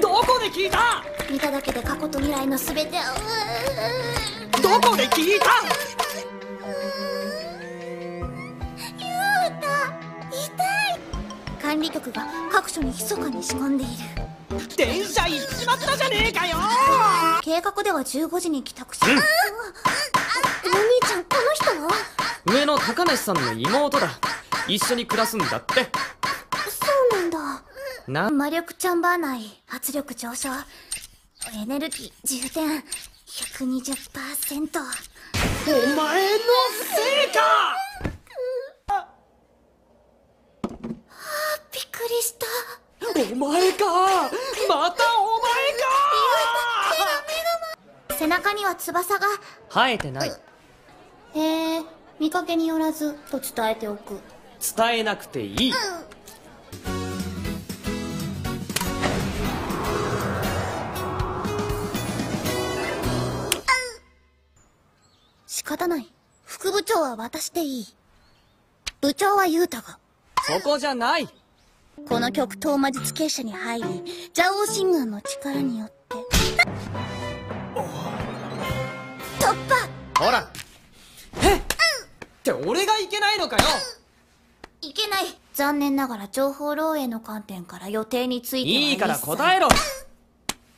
どこで聞いた？見ただけで過去と未来の全てを。どこで聞いた？痛い。管理局が各所に密かに仕込んでいる。電車行っちまったじゃねえかよ！計画では15時に帰宅し、うん、お兄ちゃんこの人は？上の高梨さんの妹だ。一緒に暮らすんだってな魔力チャンバー内圧力上昇。エネルギー充電120%お前のせいか！あびっくりした。お前か！またお前か！背中には翼が。生えてない。へえ見かけによらずと伝えておく。伝えなくていい、うん方ない。副部長は私でいい。部長はユータが。そこじゃない。この極東魔術傾斜に入り、邪王神眼の力によって。突破！ほら。え？っ、うん、って俺がいけないのかよ、うん、いけない。残念ながら情報漏洩の観点から予定についてはいいから答えろ。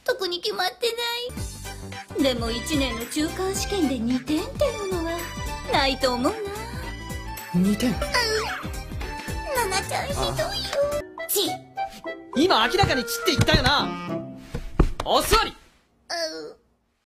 特に決まってない。でも1年の中間試験で2点ってないと思うな。2点うん。ナナちゃんひどいよ。ち今明らかに散っていったよな。お座り。うん